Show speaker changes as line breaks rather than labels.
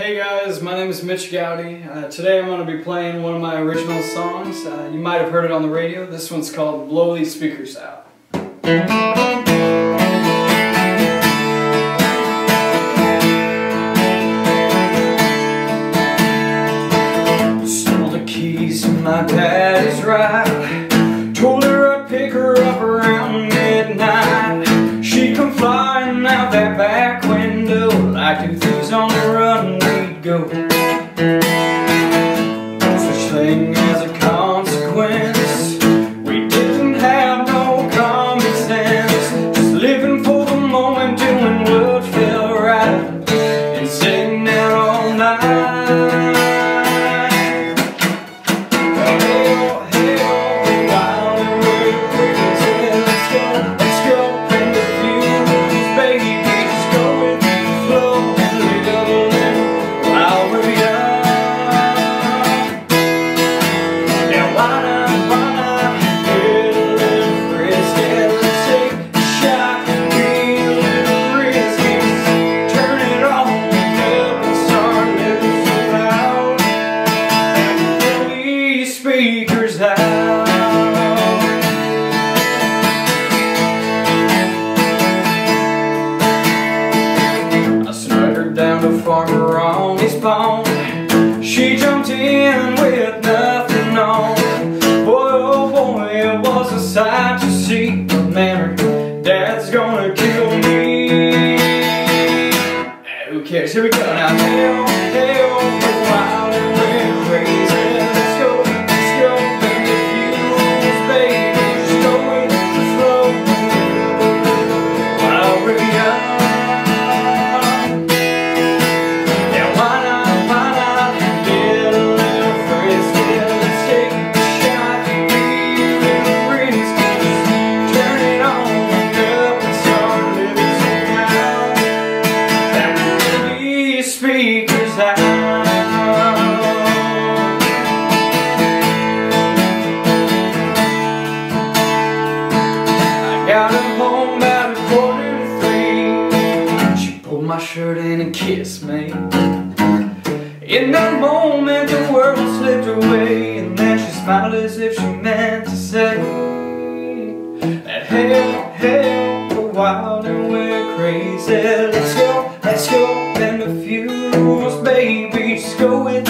Hey guys, my name is Mitch Goudy. Uh, today I'm going to be playing one of my original songs. Uh, you might have heard it on the radio. This one's called Blow These Speakers Out. Stole the keys to my daddy's ride. Told her I'd pick her up around midnight. Such her down to Farmer Ronnie's. She jumped in with nothing on. Boy, oh boy, it was a sight to see. But man, dad's gonna kill me. Who cares? Here we go now. Hey, oh, Got her home about a quarter to three. She pulled my shirt in and kissed me. In that moment, the world slipped away, and then she smiled as if she meant to say that hey, hey, we're wild and we're crazy. Let's go, let's go, and the rules, baby, just go with.